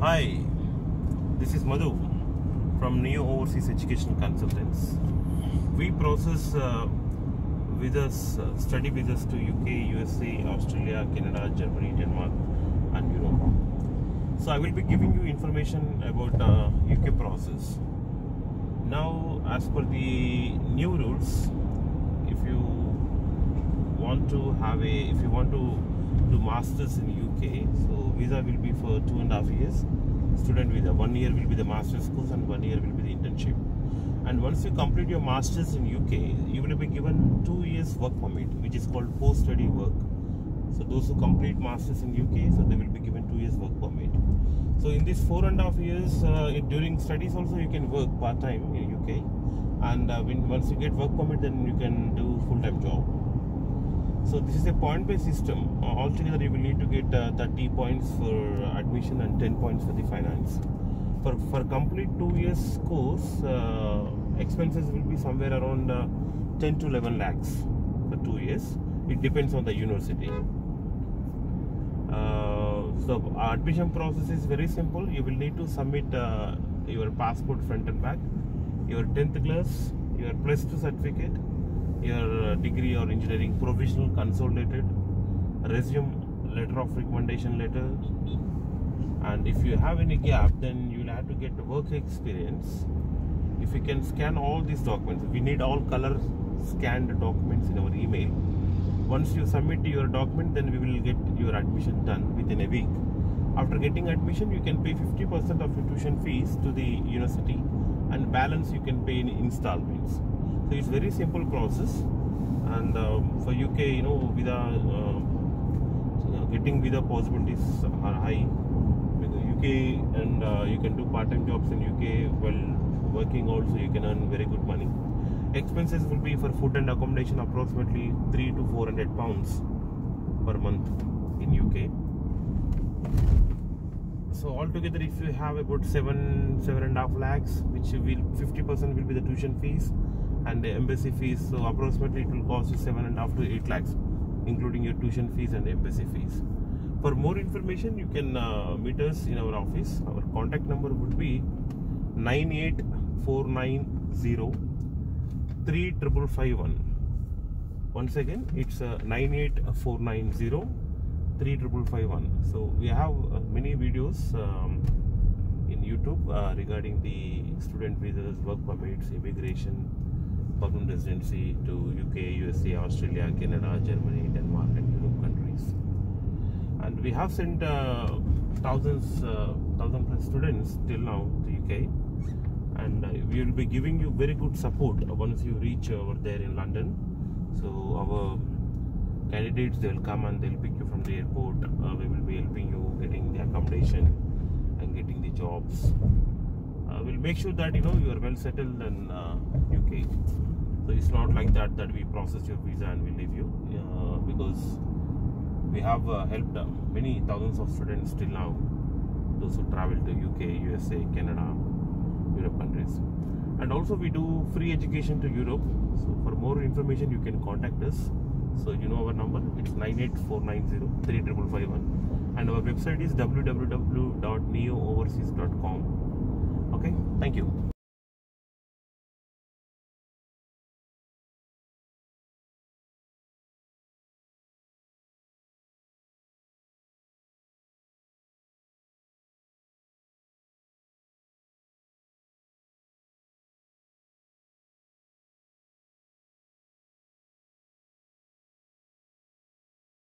Hi, this is Madhu from Neo Overseas Education Consultants. We process uh, visas, uh, study visas to UK, USA, Australia, Canada, Germany, Denmark, and Europe. So I will be giving you information about uh, UK process. Now, as per the new rules, if you want to have a, if you want to do masters in UK, so visa will be for two and a half years. Student visa, one year will be the master's course and one year will be the internship. And once you complete your masters in UK, you will be given two years work permit, which is called post-study work. So those who complete masters in UK, so they will be given two years work permit. So in these four and a half years, uh, during studies also you can work part time in UK, and uh, when once you get work permit, then you can do full time job. So this is a point-based system. Uh, altogether, you will need to get uh, 30 points for admission and 10 points for the finance. For for complete two years course, uh, expenses will be somewhere around uh, 10 to 11 lakhs for two years. It depends on the university. Uh, so admission process is very simple. You will need to submit uh, your passport front and back, your 10th class, your plus two certificate, your uh, degree or engineering provisional consolidated, resume, letter of recommendation letter, and if you have any gap, then you will have to get work experience. If you can scan all these documents, we need all color scanned documents in our email. Once you submit your document then we will get your admission done within a week. After getting admission you can pay 50% of your tuition fees to the university and balance you can pay in installments so it's very simple process. And um, for uk you know visa uh, uh, getting visa possibilities are high. Because uk and uh, you can do part-time jobs in uk while working also you can earn very good money. Expenses will be for food and accommodation approximately 3 to 400 pounds per month in uk so altogether if you have about seven seven and a half lakhs which will 50 percent will be the tuition fees and the embassy fees so approximately it will cost you seven and a half to eight lakhs including your tuition fees and embassy fees. For more information you can uh, meet us in our office. Our contact number would be 98490 3551 once again it's uh, 98490 3551 so we have uh, many videos um, in youtube uh, regarding the student visas work permits immigration permanent residency to uk usa australia canada germany denmark and europe countries. And we have sent uh, thousands uh, thousand plus students till now to uk and uh, we will be giving you very good support once you reach over there in london. So our candidates they will come and they'll pick you from the airport. Uh, we will be helping you getting the accommodation and getting the jobs uh, we'll make sure that you know you are well settled in uh, uk so it's not like that that we process your visa and we leave you. Uh, because we have uh, helped uh, many thousands of students till now. Those who travel to uk usa canada europe countries. And also we do free education to europe. So for more information you can contact us. So you know our number? It's 98490 and our website is www.neooverseas.com thank you